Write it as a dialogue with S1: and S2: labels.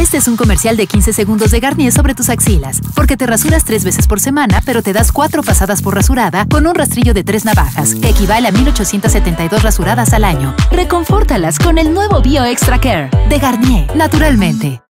S1: Este es un comercial de 15 segundos de Garnier sobre tus axilas, porque te rasuras tres veces por semana, pero te das cuatro pasadas por rasurada con un rastrillo de tres navajas, que equivale a 1872 rasuradas al año. Reconfórtalas con el nuevo Bio Extra Care de Garnier, naturalmente.